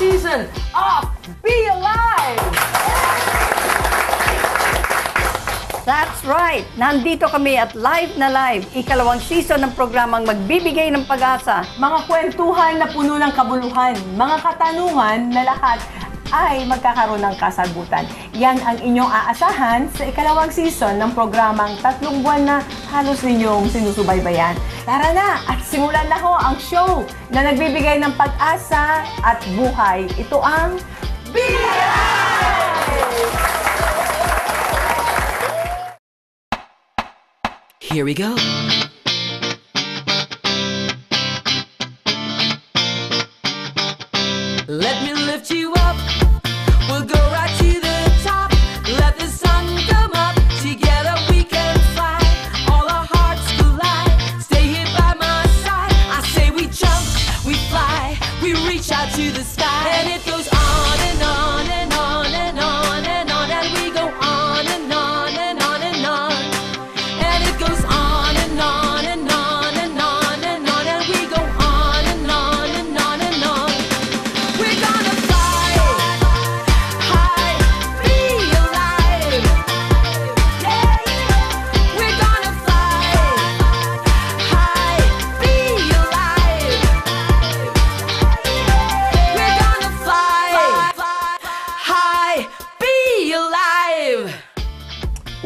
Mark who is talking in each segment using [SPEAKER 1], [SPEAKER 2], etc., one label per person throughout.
[SPEAKER 1] season of Be Alive!
[SPEAKER 2] That's right! Nandito kami at live na live, ikalawang season ng programang magbibigay ng pag-asa.
[SPEAKER 1] Mga kwentuhan na puno ng kabuluhan, mga katanungan na lahat ay magkakaroon ng kasagutan. Yan ang inyong aasahan sa ikalawang season ng programang tatlong buwan na halos ninyong sinusubaybayan. Tara na at simulan na ho ang show na nagbibigay ng pag-asa at buhay. Ito ang
[SPEAKER 3] Here we go.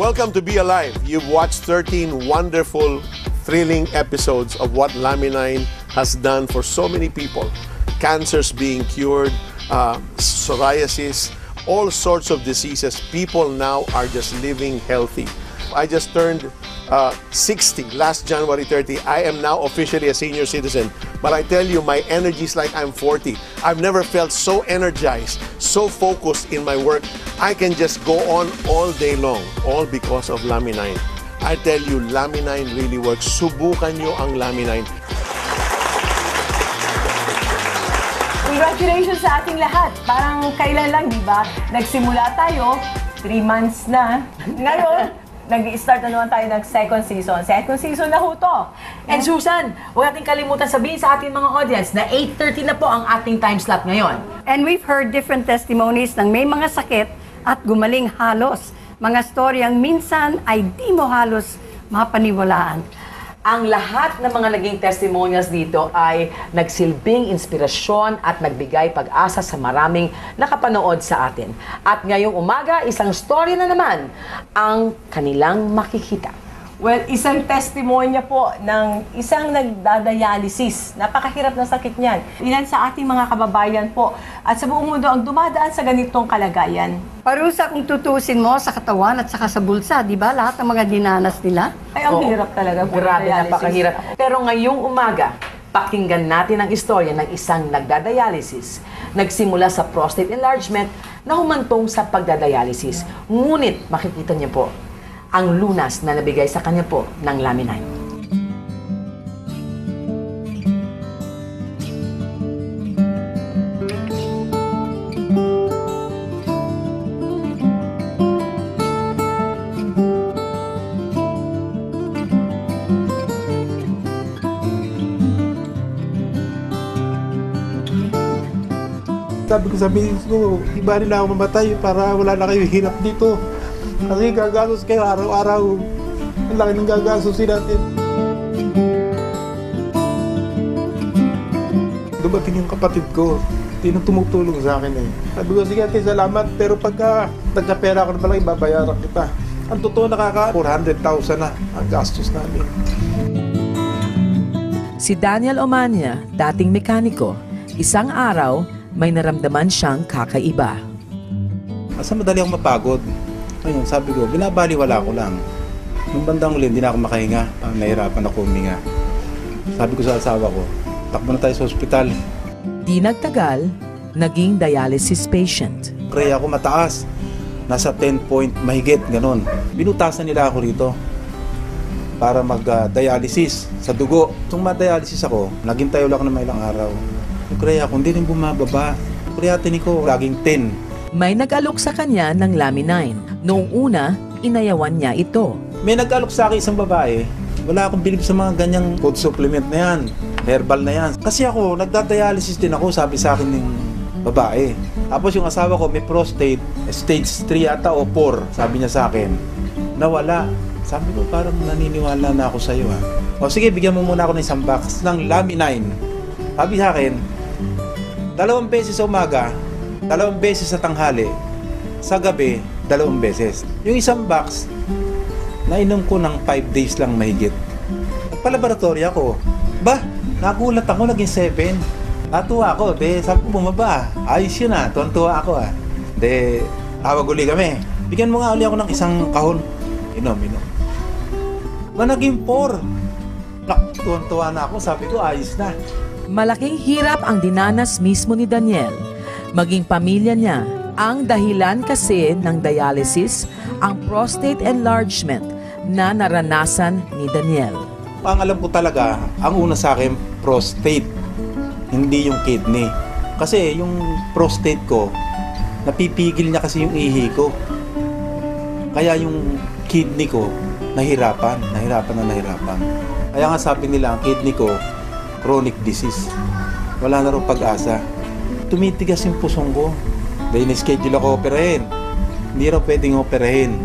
[SPEAKER 4] Welcome to Be Alive. You've watched 13 wonderful, thrilling episodes of what Laminine has done for so many people. Cancers being cured, uh, psoriasis, all sorts of diseases. People now are just living healthy. I just turned uh, 60 last January 30. I am now officially a senior citizen. But I tell you, my energy is like I'm 40. I've never felt so energized, so focused in my work. I can just go on all day long, all because of Laminine. I tell you, Laminine really works. Subukan nyo ang Laminine.
[SPEAKER 1] Congratulations sa ating lahat. Parang kailan lang, di ba? Nagsimula tayo, three months na. Ngayon, nag-start na naman tayo ng second season. Second season na ho to.
[SPEAKER 5] And Susan, huwag natin kalimutan sabihin sa ating mga audience na 8.30 na po ang ating time slot ngayon.
[SPEAKER 2] And we've heard different testimonies ng may mga sakit at gumaling halos. Mga storyang minsan ay di mo halos mapaniwalaan.
[SPEAKER 5] Ang lahat ng mga naging testimonials dito ay nagsilbing inspirasyon at nagbigay pag-asa sa maraming nakapanood sa atin. At ngayong umaga, isang story na naman ang kanilang makikita.
[SPEAKER 1] Well, isang testimonya po ng isang nagdadialysis. Napakahirap ng sakit niyan. Ilan sa ating mga kababayan po at sa buong mundo ang dumadaan sa ganitong kalagayan.
[SPEAKER 2] Parusa kung tutusin mo sa katawan at saka sa bulsa, di ba? Lahat ng mga dinanas nila.
[SPEAKER 1] Ay, ang
[SPEAKER 5] Oo.
[SPEAKER 1] hirap talaga po.
[SPEAKER 5] Grabe,
[SPEAKER 1] dialysis.
[SPEAKER 5] napakahirap. Pero ngayong umaga, pakinggan natin ang istorya ng isang nagdadialysis. Nagsimula sa prostate enlargement na humantong sa pagdadialysis. Ngunit makikita niyo po ang lunas na nabigay sa kanya po ng laminine.
[SPEAKER 6] Sabi ko sa misis ko, iba rin na ako mamatay para wala na kayo hirap dito. Kasi gagasos kayo araw-araw. Ang laki ng gagasosin natin. Dumating yung kapatid ko. Hindi na tumutulong sa akin eh. Sabi ko, sige ate, salamat. Pero pagka nagkapera ko na pala, ibabayaran kita. Ang totoo nakaka 400,000 na ang gastos namin.
[SPEAKER 7] Si Daniel Omania, dating mekaniko, isang araw may naramdaman siyang kakaiba.
[SPEAKER 6] Asa madali akong mapagod. Ayun, sabi ko, binabaliwala ko lang. Nung bandang uli, hindi na ako makahinga. Ah, nahirapan ako huminga. Sabi ko sa asawa ko, takbo na tayo sa ospital.
[SPEAKER 7] Di nagtagal, naging dialysis patient.
[SPEAKER 6] Kaya ako mataas. Nasa 10 point mahigit, ganun. Binutasan nila ako rito para mag-dialysis sa dugo. Nung ma-dialysis ako, naghintay ulit ako ng ilang araw. Kaya ako, hindi rin bumababa. Creatinine ko, laging 10.
[SPEAKER 7] May nag-alok sa kanya ng laminine. Noong una, inayawan niya ito.
[SPEAKER 6] May nag-alok sa akin isang babae. Wala akong bilib sa mga ganyang food supplement na yan. Herbal na yan. Kasi ako, nagda-dialysis din ako, sabi sa akin ng babae. Tapos yung asawa ko may prostate, stage 3 ata o 4, sabi niya sa akin. Nawala. Sabi ko parang naniniwala na ako sa iyo ha. O sige, bigyan mo muna ako ng isang box ng Laminine. Sabi sa akin, dalawang beses sa umaga, dalawang beses sa tanghali, sa gabi, dalawang beses. Yung isang box, nainom ko ng 5 days lang mahigit. Nagpalaboratory ako. Ba, nagulat ako, naging 7. Natuwa ako, de, sabi ko bumaba. Ayos yun ah, tuwan-tuwa ako ah. De, tawag uli kami. Bigyan mo nga uli ako ng isang kahon. Inom, inom. Ba, naging 4. Nak, tuwan-tuwa na ako, sabi ko ayos na.
[SPEAKER 7] Malaking hirap ang dinanas mismo ni Daniel. Maging pamilya niya ang dahilan kasi ng dialysis ang prostate enlargement na naranasan ni Daniel.
[SPEAKER 6] Ang alam ko talaga, ang una sa akin, prostate. Hindi yung kidney. Kasi yung prostate ko, napipigil niya kasi yung ihi ko. Kaya yung kidney ko, nahirapan. Nahirapan na nahirapan. Kaya nga sabi nila, ang kidney ko, chronic disease. Wala na rin pag-asa. Tumitigas yung pusong ko. Dahil schedule ako operahin. Hindi raw pwedeng operahin.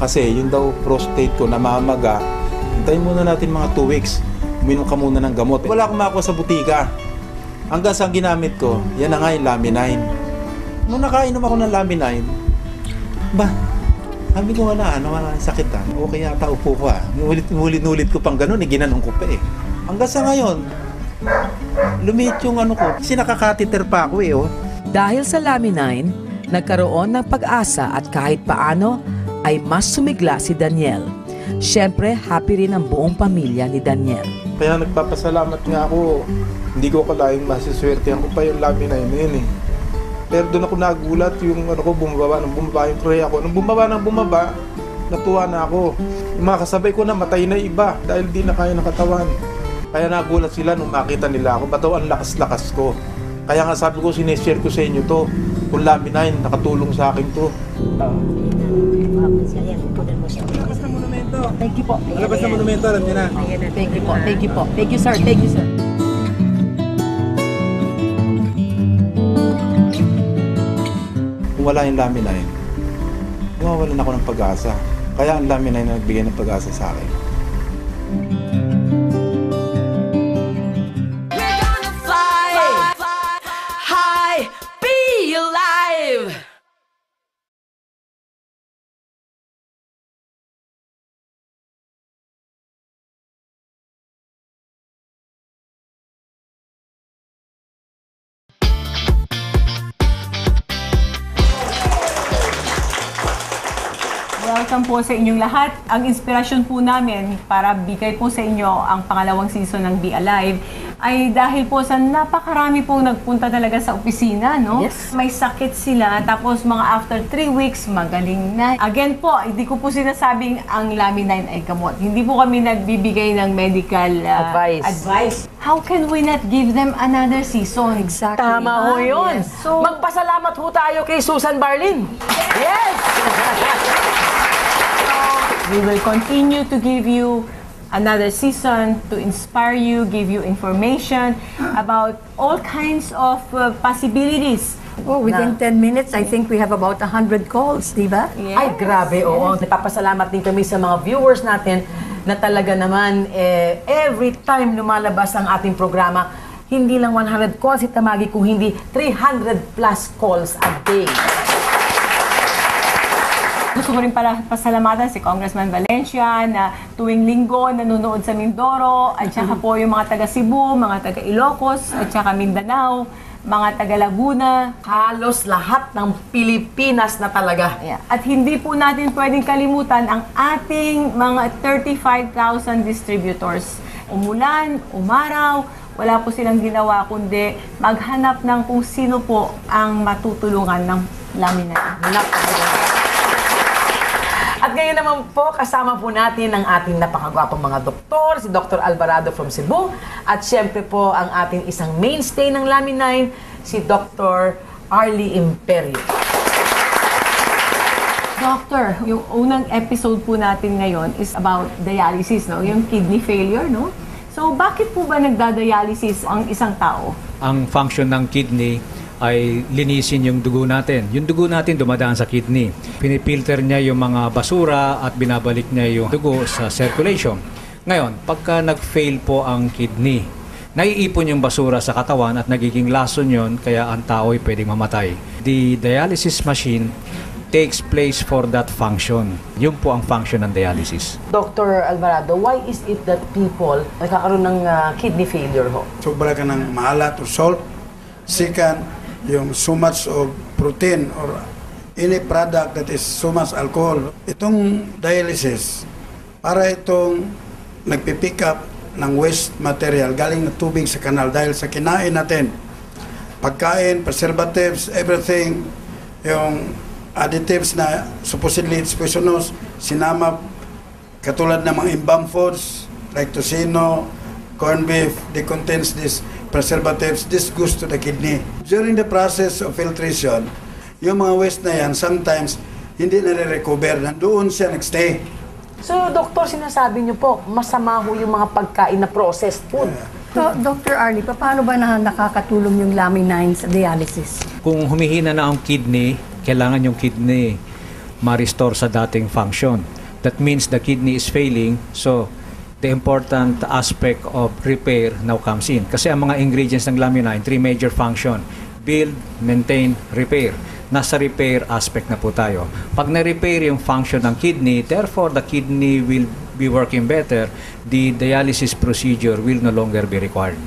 [SPEAKER 6] Kasi yun daw prostate ko namamaga. Hintayin muna natin mga 2 weeks. Uminom ka muna ng gamot. Wala akong makuha sa butika. Hanggang sa ginamit ko, yan na nga yung Laminine. Nung nakainom ako ng Laminine, ba, sabi ko wala, ano, wala sakit ah. Okay yata upo ko ah. Ulit-ulit ko pang ganun, eh, ginanong ko pa eh. Hanggang sa ngayon, lumiit yung ano ko. Kasi nakakatiter pa ako eh, oh.
[SPEAKER 7] Dahil sa Laminine, nagkaroon ng pag-asa at kahit paano ay mas sumigla si Daniel. Siyempre, happy rin ang buong pamilya ni Daniel.
[SPEAKER 6] Kaya nagpapasalamat nga ako. Hindi ko kalaing masiswerte ako pa yung Laminine yun eh. Pero doon ako nagulat yung ano ko bumaba nang bumaba yung tray ako. Nung bumaba nang bumaba, natuwa na ako. Yung mga kasabay ko na matay na iba dahil di na kaya ng katawan. Kaya nagulat sila nung makita nila ako. Ba't ang lakas-lakas ko? Kaya nga sabi ko, sineshare ko sa inyo to. Kung Laminine, nakatulong sa akin to.
[SPEAKER 2] Thank you po.
[SPEAKER 6] Alabas na monumento, alam niyo na.
[SPEAKER 2] Thank you po. Thank you po. Thank you, sir. Thank you, sir.
[SPEAKER 6] Kung wala yung Laminine, mawawalan ako ng pag-asa. Kaya ang Laminine na nagbigay ng pag-asa sa akin.
[SPEAKER 1] Welcome po sa inyong lahat. Ang inspirasyon po namin para bigay po sa inyo ang pangalawang season ng Be Alive ay dahil po sa napakarami pong nagpunta talaga sa opisina, no?
[SPEAKER 5] Yes.
[SPEAKER 1] May sakit sila, tapos mga after 3 weeks, magaling na. Again po, hindi ko po sinasabing ang Laminine ay gamot. Hindi po kami nagbibigay ng medical uh,
[SPEAKER 5] Advice.
[SPEAKER 1] advice. How can we not give them another season?
[SPEAKER 2] Exactly.
[SPEAKER 5] Tama ho yun.
[SPEAKER 1] Yes. So-
[SPEAKER 5] Magpasalamat ho tayo kay Susan Barlin. Yes!
[SPEAKER 1] We will continue to give you another season to inspire you, give you information about all kinds of uh, possibilities.
[SPEAKER 2] Oh, within 10 minutes, I think we have about 100 calls, di ba?
[SPEAKER 1] Yes.
[SPEAKER 5] Ay, grabe, oo. Napapasalamat din kami sa mga viewers natin na talaga naman, eh, every time lumalabas ang ating programa, hindi lang 100 calls si Tamagi, kung hindi 300 plus calls a day.
[SPEAKER 1] Gusto ko rin pala pasalamatan si Congressman Valencia na tuwing linggo nanonood sa Mindoro at saka po yung mga taga Cebu, mga taga Ilocos at saka Mindanao, mga taga Laguna.
[SPEAKER 5] Halos lahat ng Pilipinas na talaga.
[SPEAKER 1] Yeah. At hindi po natin pwedeng kalimutan ang ating mga 35,000 distributors. Umulan, umaraw, wala po silang ginawa kundi maghanap ng kung sino po ang matutulungan ng laminate.
[SPEAKER 5] At ngayon naman po, kasama po natin ang ating napakagwapong mga doktor, si Dr. Alvarado from Cebu, at syempre po ang ating isang mainstay ng Laminine, si Dr. Arlie Imperio.
[SPEAKER 1] Doctor, yung unang episode po natin ngayon is about dialysis, no? Yung kidney failure, no? So, bakit po ba nagda-dialysis ang isang tao?
[SPEAKER 8] ang function ng kidney ay linisin yung dugo natin. Yung dugo natin dumadaan sa kidney. Pinipilter niya yung mga basura at binabalik niya yung dugo sa circulation. Ngayon, pagka nag-fail po ang kidney, naiipon yung basura sa katawan at nagiging lason yon kaya ang tao ay pwedeng mamatay. The dialysis machine takes place for that function. Yun po ang function ng dialysis.
[SPEAKER 5] Dr. Alvarado, why is it that people nagkakaroon ng ah, kidney failure ho?
[SPEAKER 9] sobra ka ng maalat or salt. Second, yung so much of protein or any product that is so much alcohol. Itong dialysis, para itong nagpipick up ng waste material galing na tubig sa kanal dahil sa kinain natin. Pagkain, preservatives, everything, yung additives na supposedly it's poisonous, sinama katulad ng mga embalm foods like tocino, corned beef, they contains these preservatives, this goes to the kidney. During the process of filtration, yung mga waste na yan, sometimes hindi na recover nandoon siya nagstay.
[SPEAKER 5] So, doktor, sinasabi niyo po, masama ho yung mga pagkain na processed food.
[SPEAKER 2] So, Dr. Arlie, paano ba na nakakatulong yung laminine sa dialysis?
[SPEAKER 8] Kung humihina na ang kidney, kailangan yung kidney ma-restore sa dating function. That means the kidney is failing, so the important aspect of repair now comes in. Kasi ang mga ingredients ng laminine, three major function, build, maintain, repair. Nasa repair aspect na po tayo. Pag na-repair yung function ng kidney, therefore the kidney will be working better, the dialysis procedure will no longer be required.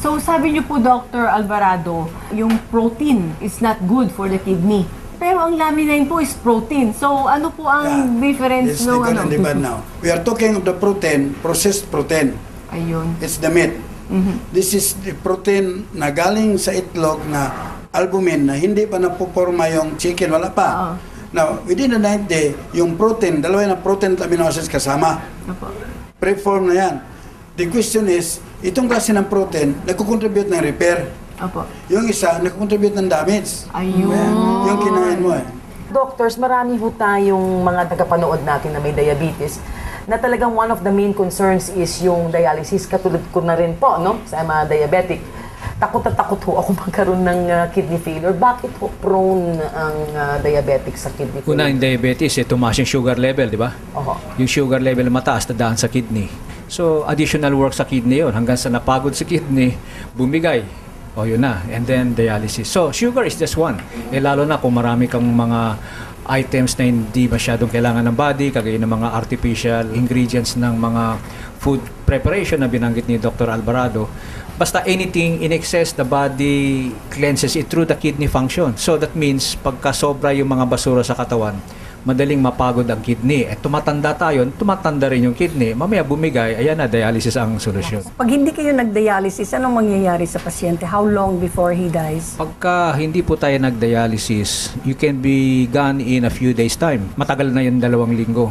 [SPEAKER 1] So sabi niyo po Dr. Alvarado, yung protein is not good for the kidney. Pero ang laminine po is protein. So ano po ang difference
[SPEAKER 9] It's
[SPEAKER 1] no ano?
[SPEAKER 9] and the bad now. We are talking of the protein, processed protein.
[SPEAKER 1] Ayun.
[SPEAKER 9] It's the meat. This is the protein na galing sa itlog na albumin na hindi pa napuporma yung chicken, wala pa.
[SPEAKER 1] Oo.
[SPEAKER 9] Now, within the ninth day, yung protein, dalawa na protein at amino acids kasama.
[SPEAKER 1] Opo.
[SPEAKER 9] Preform na yan. The question is, itong klase ng protein, nagkukontribute ng repair.
[SPEAKER 1] Opo.
[SPEAKER 9] Yung isa, nagkukontribute ng damage.
[SPEAKER 1] Ayun.
[SPEAKER 9] Ayan. Yung kinain mo eh.
[SPEAKER 5] Doctors, marami ho tayong mga tagapanood natin na may diabetes na talagang one of the main concerns is yung dialysis. Katulad ko na rin po, no? Sa mga diabetic. Takot na takot ho ako magkaroon ng uh, kidney failure. Bakit ho prone ang uh, diabetic sa kidney
[SPEAKER 8] Una,
[SPEAKER 5] failure?
[SPEAKER 8] yung diabetes, eh, tumaas yung sugar level, di ba?
[SPEAKER 5] Oho.
[SPEAKER 8] Yung sugar level mataas, dadaan sa kidney. So, additional work sa kidney yon Hanggang sa napagod sa kidney, bumigay. O, yun na. And then, dialysis. So, sugar is just one. Eh, lalo na kung marami kang mga items na hindi masyadong kailangan ng body, kagaya ng mga artificial ingredients ng mga food preparation na binanggit ni Dr. Alvarado. Basta anything in excess, the body cleanses it through the kidney function. So that means pagka sobra yung mga basura sa katawan, madaling mapagod ang kidney. At tumatanda tayo, tumatanda rin yung kidney. Mamaya bumigay, ayan na, dialysis ang solusyon.
[SPEAKER 2] Pag hindi kayo nag-dialysis, anong mangyayari sa pasyente? How long before he dies?
[SPEAKER 8] Pagka hindi po tayo nag-dialysis, you can be gone in a few days time. Matagal na yung dalawang linggo.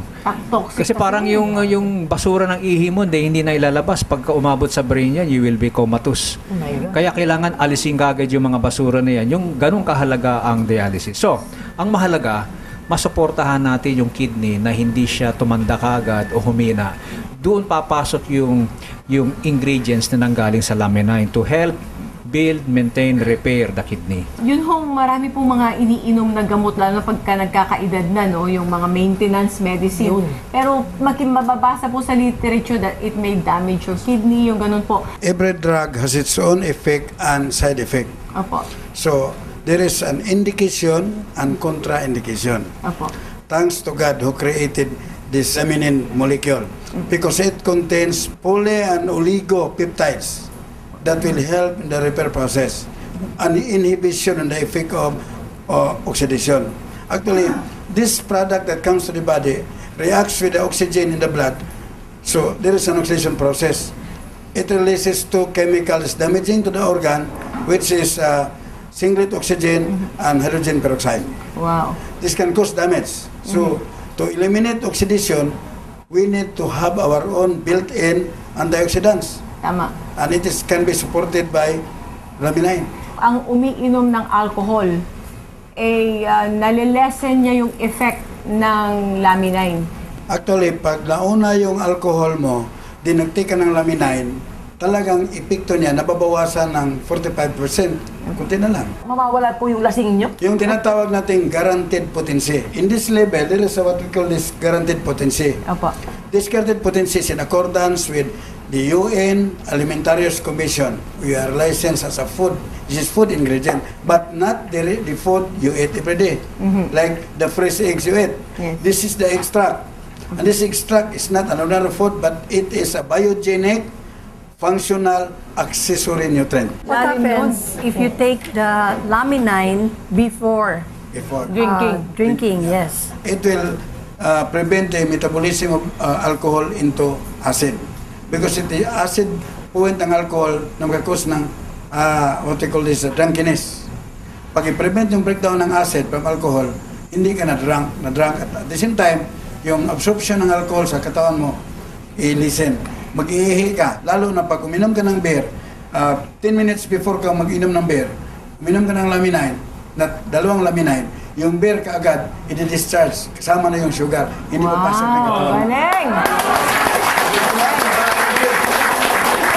[SPEAKER 1] Toxic
[SPEAKER 8] Kasi parang yung yung basura ng ihi mo, hindi, hindi na ilalabas. Pagka umabot sa brain yan, you will be comatose.
[SPEAKER 5] Oh.
[SPEAKER 8] Kaya kailangan alisin kagad yung mga basura na yan. Yung ganong kahalaga ang dialysis. So, ang mahalaga, masuportahan natin yung kidney na hindi siya tumanda kagad o humina. Doon papasok yung yung ingredients na nanggaling sa laminine to help build, maintain, repair the kidney.
[SPEAKER 1] Yun hong marami pong mga iniinom na gamot lalo na pagka nagkakaedad na no, yung mga maintenance medicine.
[SPEAKER 5] Yun.
[SPEAKER 1] Pero maging mababasa po sa literature that it may damage your kidney, yung ganun po.
[SPEAKER 9] Every drug has its own effect and side effect.
[SPEAKER 1] Opo.
[SPEAKER 9] So, there is an indication and contraindication.
[SPEAKER 1] Opo.
[SPEAKER 9] Thanks to God who created this feminine molecule because it contains poly and oligopeptides that will help in the repair process and inhibition and the effect of uh, oxidation. Actually, this product that comes to the body reacts with the oxygen in the blood. So there is an oxidation process. It releases two chemicals damaging to the organ, which is uh, singlet oxygen and hydrogen peroxide.
[SPEAKER 1] Wow.
[SPEAKER 9] This can cause damage. So, to eliminate oxidation, we need to have our own built-in antioxidants.
[SPEAKER 1] Tama.
[SPEAKER 9] And it is, can be supported by laminine.
[SPEAKER 1] Ang umiinom ng alcohol, eh, uh, nalilesen niya yung effect ng laminine.
[SPEAKER 9] Actually, pag nauna yung alcohol mo, dinagti ka ng laminine, talagang epekto niya nababawasan ng 45%. Kunti na lang.
[SPEAKER 5] Mawawala po yung lasing nyo?
[SPEAKER 9] Yung tinatawag nating guaranteed potency. In this level, there is what we call this guaranteed potency.
[SPEAKER 1] Opo.
[SPEAKER 9] This guaranteed potency is in accordance with the UN Alimentarius Commission. We are licensed as a food. This is food ingredient, but not the, the food you eat every day. Like the fresh eggs you eat.
[SPEAKER 1] Yes.
[SPEAKER 9] This is the extract. And this extract is not another food, but it is a biogenic, functional, accessory nutrient.
[SPEAKER 2] What happens if you take the laminine before
[SPEAKER 9] Before.
[SPEAKER 2] uh, drinking? Yes.
[SPEAKER 9] it will uh, prevent the metabolism of uh, alcohol into acid. Because it, the acid point ng alcohol na magkakos ng uh, what they call this, uh, drunkenness. Pag i-prevent yung breakdown ng acid from alcohol, hindi ka na-drunk. na-drunk. At at the same time, yung absorption ng alcohol sa katawan mo, i-listen. Mag-iihi ka. Lalo na pag uminom ka ng beer, uh, 10 minutes before ka mag-inom ng beer, uminom ka ng laminine, na dalawang laminine, yung beer kaagad, i-discharge. Kasama na yung sugar. Hindi papasok na katawan.
[SPEAKER 1] Galing!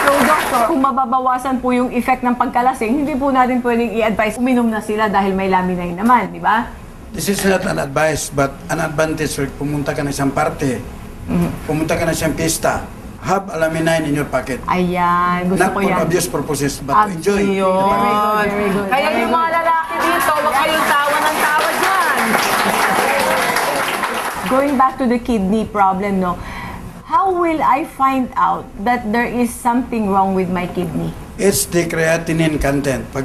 [SPEAKER 1] So, Doctor, kung mababawasan po yung effect ng pagkalasing, hindi po natin pwedeng i-advise uminom na sila dahil may laminine naman, di ba?
[SPEAKER 9] This is not an advice, but an advantage. Pumunta ka na isang parte, pumunta ka na isang pista, have a laminine in your pocket.
[SPEAKER 1] Ayan, gusto
[SPEAKER 9] Not
[SPEAKER 1] ko
[SPEAKER 9] for
[SPEAKER 1] yan.
[SPEAKER 9] obvious purposes, but to enjoy.
[SPEAKER 1] Very good, very good.
[SPEAKER 5] Kaya yung mga lalaki dito, huwag kayong tawa ng tawa dyan.
[SPEAKER 1] Going back to the kidney problem, no, how will I find out that there is something wrong with my kidney?
[SPEAKER 9] It's the creatinine content. Pag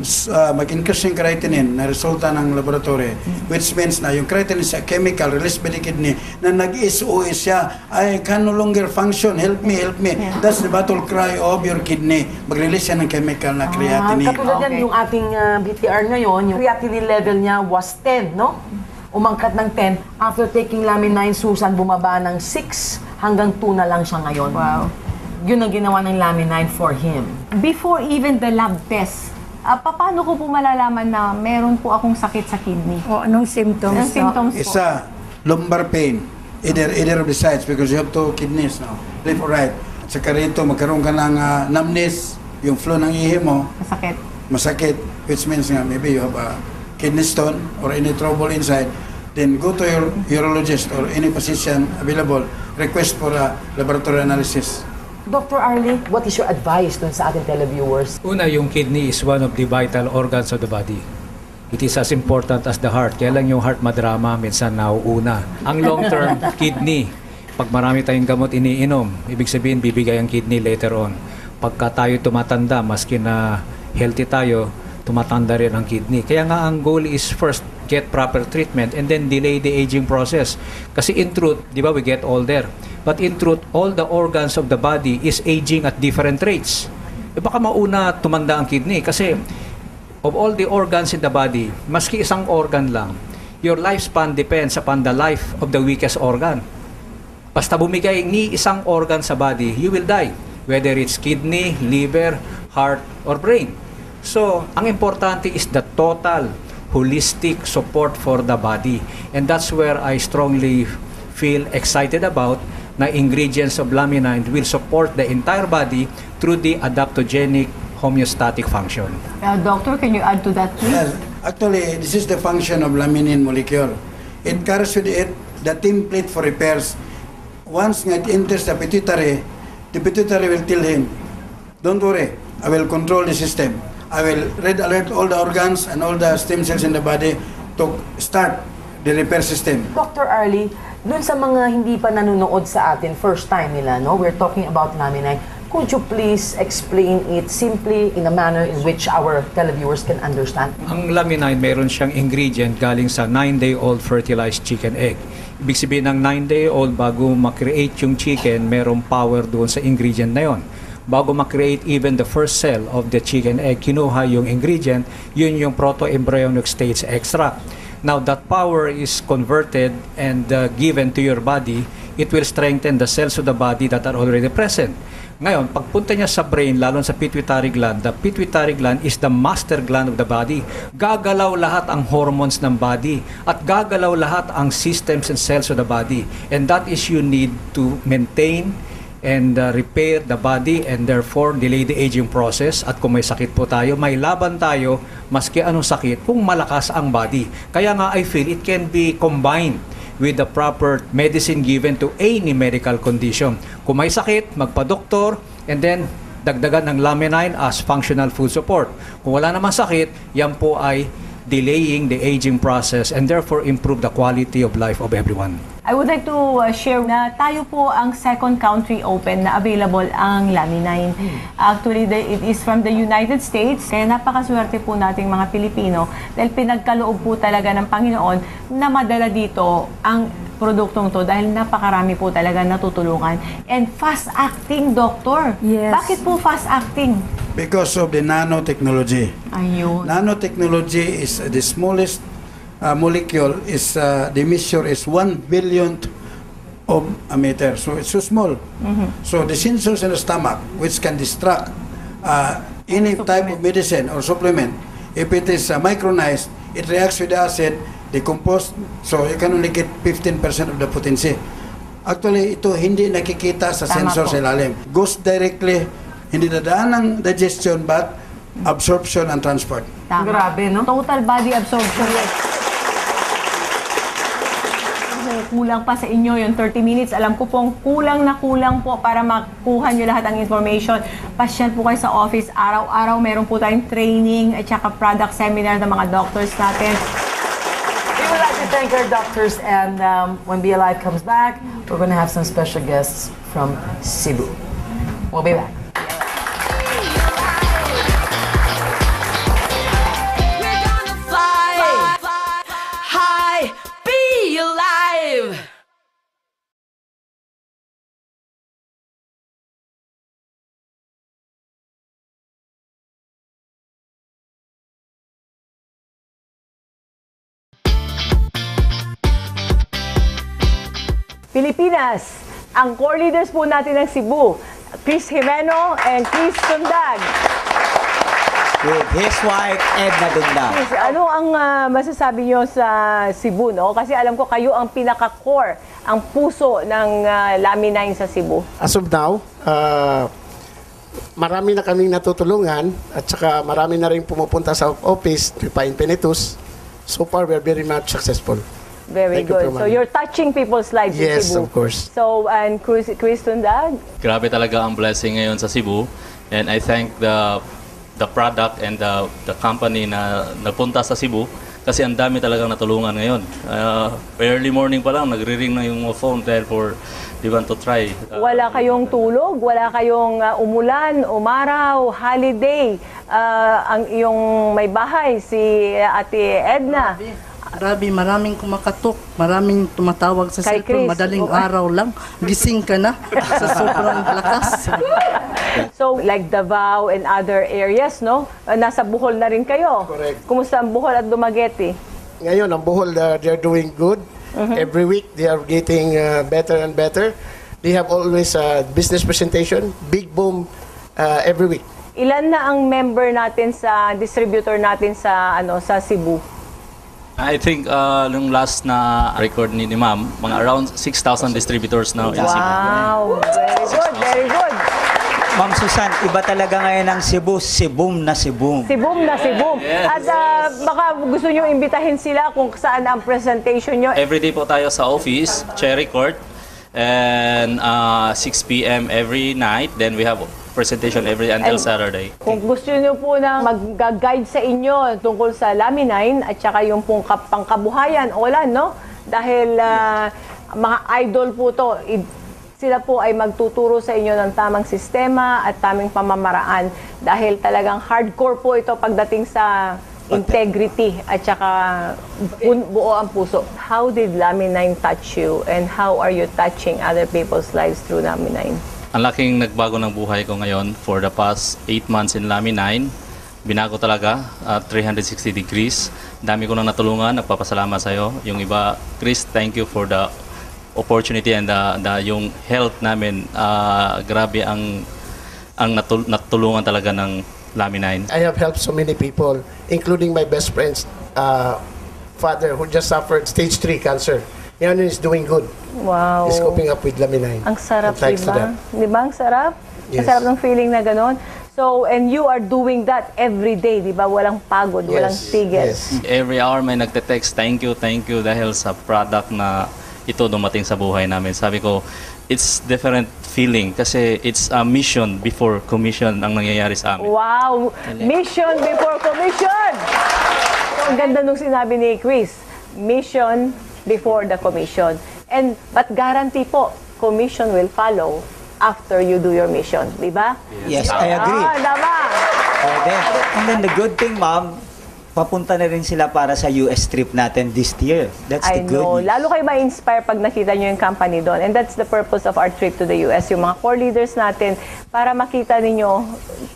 [SPEAKER 9] uh, mag-increase yung creatinine na resulta ng laboratory, which means na yung creatinine is a chemical released by the kidney na nag-SOS siya, I can no longer function, help me, help me. That's the battle cry of your kidney. Mag-release siya ng chemical na creatinine.
[SPEAKER 5] Katulad yan,
[SPEAKER 1] Okay.
[SPEAKER 5] yung ating ah, BTR ngayon, yung creatinine level niya was 10, no? Umangkat ng 10. After taking Lamin 9, Susan, bumaba ng 6 hanggang 2 na lang siya ngayon.
[SPEAKER 1] Wow.
[SPEAKER 5] Yun ang ginawa ng Lamin 9 for him.
[SPEAKER 1] Before even the lab test, ah, paano ko po malalaman na meron po akong sakit sa kidney?
[SPEAKER 2] O anong symptoms?
[SPEAKER 1] Anong symptoms po?
[SPEAKER 9] Isa, lumbar pain. Either, either of the sides because you have two kidneys now, left or right. At saka rito, magkaroon ka ng ah, numbness, yung flow ng ihi mo,
[SPEAKER 1] Masakit.
[SPEAKER 9] masakit, which means nga maybe you have a kidney stone or any trouble inside, then go to your urologist or any physician available, request for a laboratory analysis.
[SPEAKER 5] Dr. Arlie, what is your advice dun sa ating televiewers?
[SPEAKER 8] Una, yung kidney is one of the vital organs of the body. It is as important as the heart. Kaya lang yung heart madrama, minsan nauuna. Ang long-term, kidney. Pag marami tayong gamot iniinom, ibig sabihin bibigay ang kidney later on. Pagka tayo tumatanda, maski na healthy tayo, tumatanda rin ang kidney. Kaya nga ang goal is first, get proper treatment and then delay the aging process. Kasi in truth, di ba, we get older. But in truth, all the organs of the body is aging at different rates. Eh baka mauna tumanda ang kidney kasi of all the organs in the body, maski isang organ lang, your lifespan depends upon the life of the weakest organ. Basta bumigay ni isang organ sa body, you will die. Whether it's kidney, liver, heart, or brain. So, ang importante is the total holistic support for the body. And that's where I strongly feel excited about na ingredients of laminine will support the entire body through the adaptogenic homeostatic function.
[SPEAKER 1] Uh, doctor, can you add to that, please?
[SPEAKER 9] Yes, actually, this is the function of laminin molecule. It carries with it the template for repairs. Once it enters the pituitary, the pituitary will tell him, don't worry, I will control the system. I will red alert all the organs and all the stem cells in the body to start the repair system.
[SPEAKER 5] Dr. Arlie, dun sa mga hindi pa nanonood sa atin, first time nila, no? We're talking about Laminine. Could you please explain it simply in a manner in which our televiewers can understand?
[SPEAKER 8] Ang laminine, meron siyang ingredient galing sa 9-day-old fertilized chicken egg. Ibig sabihin ng 9-day-old, bago ma-create yung chicken, merong power doon sa ingredient na yon. Bago ma-create even the first cell of the chicken egg, kinuha yung ingredient, yun yung proto-embryonic stage extract. Now, that power is converted and uh, given to your body, it will strengthen the cells of the body that are already present. Ngayon, pagpunta niya sa brain, lalo sa pituitary gland, the pituitary gland is the master gland of the body. Gagalaw lahat ang hormones ng body at gagalaw lahat ang systems and cells of the body. And that is you need to maintain and uh, repair the body and therefore delay the aging process at kung may sakit po tayo, may laban tayo maski anong sakit kung malakas ang body. Kaya nga I feel it can be combined with the proper medicine given to any medical condition. Kung may sakit, magpa-doktor and then dagdagan ng laminine as functional food support. Kung wala namang sakit, yan po ay delaying the aging process and therefore improve the quality of life of everyone.
[SPEAKER 1] I would like to uh, share na tayo po ang second country open na available ang Laminine. Actually, the, it is from the United States. Kaya napakaswerte po nating mga Pilipino dahil pinagkaloob po talaga ng Panginoon na madala dito ang produktong to dahil napakarami po talaga natutulungan. And fast-acting, Doctor.
[SPEAKER 2] Yes.
[SPEAKER 1] Bakit po fast-acting?
[SPEAKER 9] Because of the nanotechnology.
[SPEAKER 1] Ayun.
[SPEAKER 9] Nanotechnology is the smallest uh, molecule is uh, the measure is one billionth of a meter. So it's so small. So the sensors in the stomach, which can distract uh, any type of medicine or supplement, if it is uh, micronized, it reacts with the acid, decompose, so you can only get 15% of the potency. Actually, ito hindi nakikita sa
[SPEAKER 1] Tama
[SPEAKER 9] sensor
[SPEAKER 1] po.
[SPEAKER 9] sa ilalim. Goes directly, hindi dadaan ng digestion but absorption and transport.
[SPEAKER 1] Tama.
[SPEAKER 5] Grabe, no?
[SPEAKER 1] Total body absorption. Kulang pa sa inyo yung 30 minutes. Alam ko pong kulang na kulang po para makuha nyo lahat ng information. Pasyal po kayo sa office. Araw-araw meron po tayong training at saka product seminar ng mga doctors natin.
[SPEAKER 5] We would like to thank our doctors and um, when Be Alive comes back, we're going to have some special guests from Cebu. We'll be back.
[SPEAKER 1] Pilipinas, ang core leaders po natin ng Cebu, Chris Jimeno and Chris Sundag.
[SPEAKER 10] with his wife, Edna Dunda.
[SPEAKER 1] Chris, ano ang ah, masasabi nyo sa Cebu, no? Kasi alam ko kayo ang pinaka-core, ang puso ng uh, Laminine sa Cebu.
[SPEAKER 11] As of now, uh, marami na kaming natutulungan at saka marami na rin pumupunta sa office ni Pa Infinitus. So far, we are very much successful.
[SPEAKER 1] Very
[SPEAKER 11] Thank you,
[SPEAKER 1] good.
[SPEAKER 11] Pro
[SPEAKER 1] So
[SPEAKER 11] Ma'am.
[SPEAKER 1] you're touching people's lives
[SPEAKER 11] Yes,
[SPEAKER 1] in Cebu.
[SPEAKER 11] of course.
[SPEAKER 1] So, and Chris, Chris Tundag,
[SPEAKER 12] Grabe talaga ang blessing ngayon sa Cebu. And I thank the the product and the the company na nagpunta sa Cebu kasi ang dami talagang natulungan ngayon. Uh, early morning pa lang, nagre-ring na yung mga phone dahil for they want to try. Uh,
[SPEAKER 1] wala kayong tulog, wala kayong ah, umulan, umaraw, holiday. Ah, ang iyong may bahay, si Ate Edna.
[SPEAKER 13] Grabe, maraming kumakatok, maraming tumatawag sa
[SPEAKER 1] Kay
[SPEAKER 13] cellphone,
[SPEAKER 1] Chris,
[SPEAKER 13] madaling
[SPEAKER 1] oo.
[SPEAKER 13] araw lang, gising ka na sa sobrang lakas.
[SPEAKER 1] So, like Davao and other areas, no? Ah, nasa Bohol na rin kayo.
[SPEAKER 11] Correct.
[SPEAKER 1] Kumusta ang Bohol at Dumaguete?
[SPEAKER 11] Ngayon, ang Bohol, uh, they're doing good. Every week, they are getting uh, better and better. They have always a business presentation, big boom uh, every week.
[SPEAKER 1] Ilan na ang member natin sa distributor natin sa ano sa Cebu?
[SPEAKER 12] I think uh, nung last na record ni, ni Ma'am, mga around 6,000 distributors now in Cebu.
[SPEAKER 1] Wow, very good, very good.
[SPEAKER 10] Ma'am Susan, iba talaga ngayon ang Cebu, Cebum na Cebum.
[SPEAKER 1] Sibum na sibum. At ah, baka gusto nyo imbitahin sila kung saan ang presentation nyo.
[SPEAKER 12] Every day po tayo sa office, Cherry Court, and uh, 6 p.m. every night. Then we have presentation every until
[SPEAKER 1] And-
[SPEAKER 12] Saturday.
[SPEAKER 1] Kung gusto nyo po na mag-guide sa inyo tungkol sa Laminine at saka yung pong kap- pangkabuhayan, wala, no? Dahil ah, mga idol po to. I- sila po ay magtuturo sa inyo ng tamang sistema at tamang pamamaraan dahil talagang hardcore po ito pagdating sa integrity at saka bu- buo ang puso. How did Laminine touch you and how are you touching other people's lives through Laminine?
[SPEAKER 12] Ang laking nagbago ng buhay ko ngayon for the past 8 months in Lami 9. Binago talaga at 360 degrees. Dami ko nang natulungan. Nagpapasalamat sa iyo. Yung iba, Chris, thank you for the opportunity and the, the yung health namin. Ah, grabe ang ang natul- natulungan talaga ng Lami 9.
[SPEAKER 11] I have helped so many people, including my best friend's uh, father who just suffered stage 3 cancer. Yan is doing good.
[SPEAKER 1] Wow.
[SPEAKER 11] Is coping up with Laminine.
[SPEAKER 1] Ang sarap, di ba? Di ba? Ang sarap. Ang
[SPEAKER 11] Yes.
[SPEAKER 1] sarap ng feeling na ganon. So, and you are doing that every day, di ba? Walang pagod, walang
[SPEAKER 11] Yes,
[SPEAKER 1] tigil.
[SPEAKER 11] yes.
[SPEAKER 12] Every hour may nagte-text, thank you, thank you dahil sa product na ito dumating sa buhay namin. Sabi ko, it's different feeling kasi it's a mission before commission ang nangyayari sa amin.
[SPEAKER 1] Wow! Mission before commission! So, ang ganda nung sinabi ni Chris. Mission before the commission. And, but guarantee po, commission will follow after you do your mission. Di ba?
[SPEAKER 10] Yes, I agree.
[SPEAKER 1] Ah, tama.
[SPEAKER 10] Pwede. And then the good thing, ma'am, papunta na rin sila para sa US trip natin this year. That's
[SPEAKER 1] I
[SPEAKER 10] the good
[SPEAKER 1] know.
[SPEAKER 10] news.
[SPEAKER 1] Lalo kayo ma-inspire pag nakita nyo yung company doon. And that's the purpose of our trip to the US. Yung mga core leaders natin para makita ninyo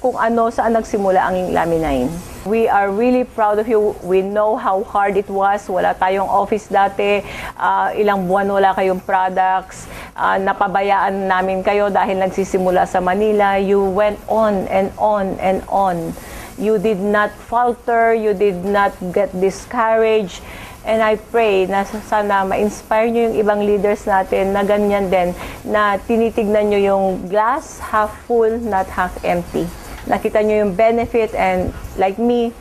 [SPEAKER 1] kung ano, saan nagsimula ang Laminine. We are really proud of you. We know how hard it was. Wala tayong office dati. Ah, ilang buwan wala kayong products. Ah, napabayaan namin kayo dahil nagsisimula sa Manila. You went on and on and on you did not falter, you did not get discouraged. And I pray na sana ma-inspire nyo yung ibang leaders natin na ganyan din, na tinitignan nyo yung glass half full, not half empty. Nakita nyo yung benefit and like me,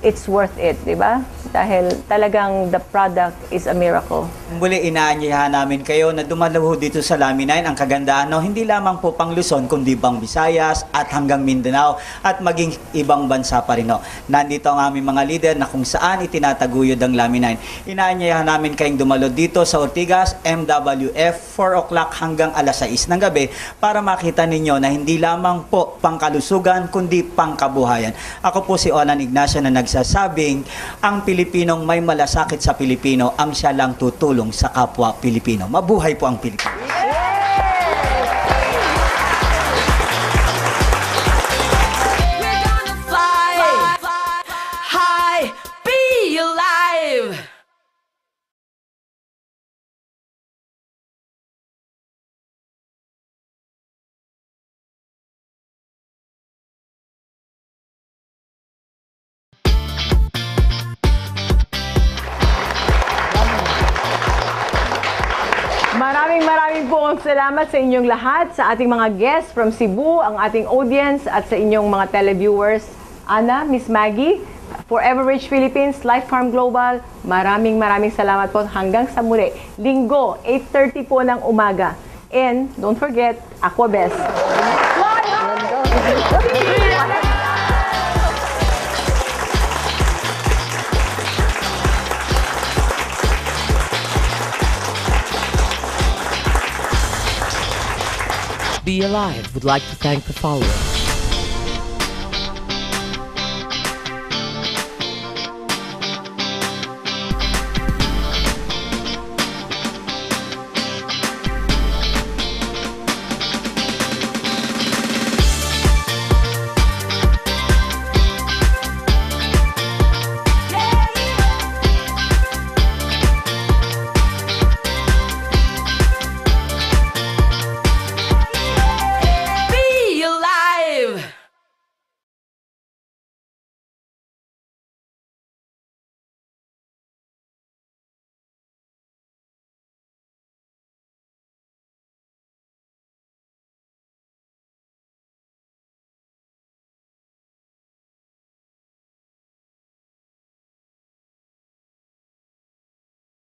[SPEAKER 1] it's worth it, di ba? Dahil talagang the product is a miracle.
[SPEAKER 10] Muli inaanyayahan namin kayo na dumalaw dito sa Laminine. Ang kagandaan, no, hindi lamang po pang Luzon, kundi pang Visayas at hanggang Mindanao at maging ibang bansa pa rin. No. Nandito ang aming mga leader na kung saan itinataguyod ang Laminine. Inaanyayahan namin kayong dumalo dito sa Ortigas, MWF, 4 o'clock hanggang alas 6 ng gabi para makita ninyo na hindi lamang po pangkalusugan, kundi pangkabuhayan. Ako po si Onan Ignacio na nagsasabing ang Pilipinong may malasakit sa Pilipino ang siya lang tutulong sa kapwa Pilipino. Mabuhay po ang Pilipino.
[SPEAKER 3] We're
[SPEAKER 1] maraming salamat sa inyong lahat, sa ating mga guests from Cebu, ang ating audience at sa inyong mga televiewers. Ana, Miss Maggie, Forever Rich Philippines, Life Farm Global, maraming maraming salamat po hanggang sa muli. Linggo, 8.30 po ng umaga. And don't forget, Aquabest.
[SPEAKER 7] Be Alive would like to thank the following